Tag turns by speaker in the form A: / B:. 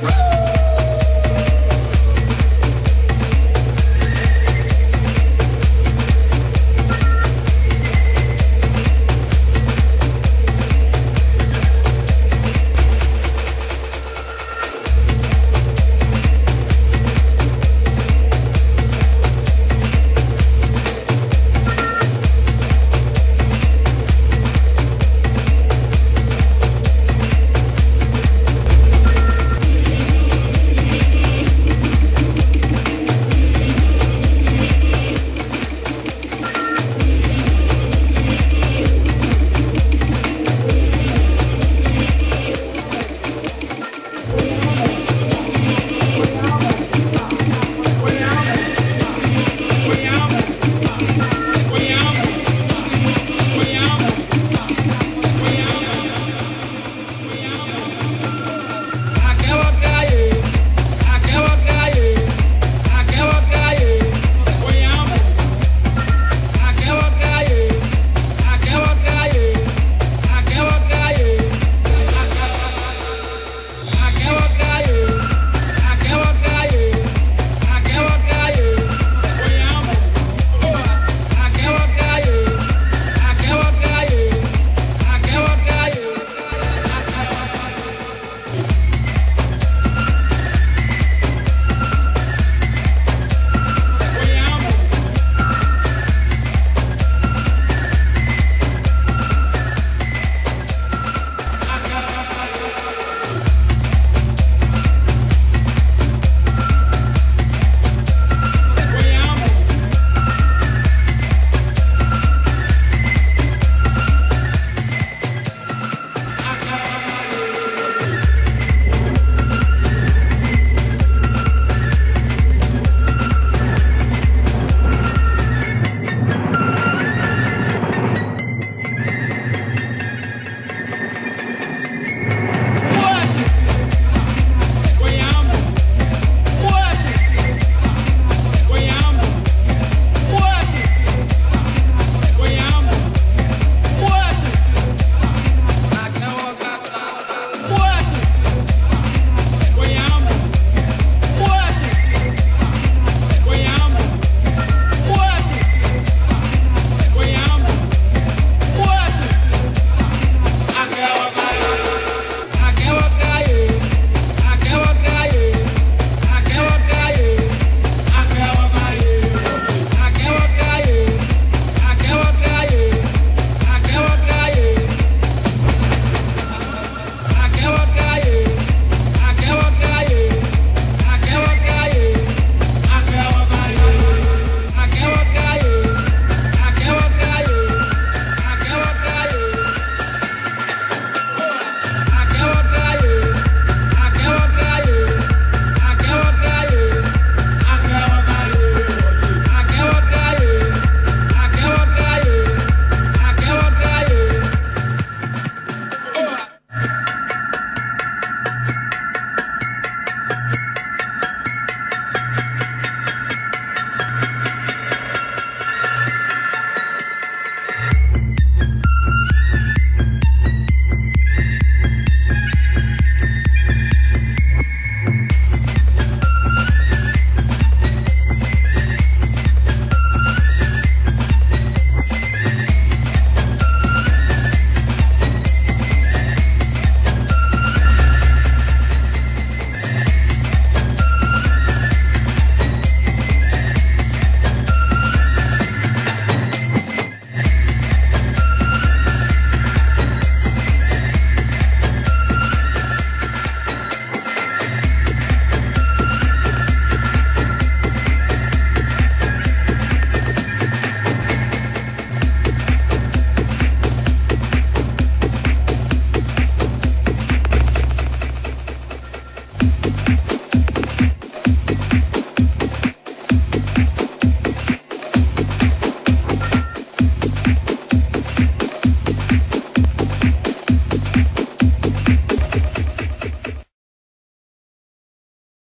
A: Woo!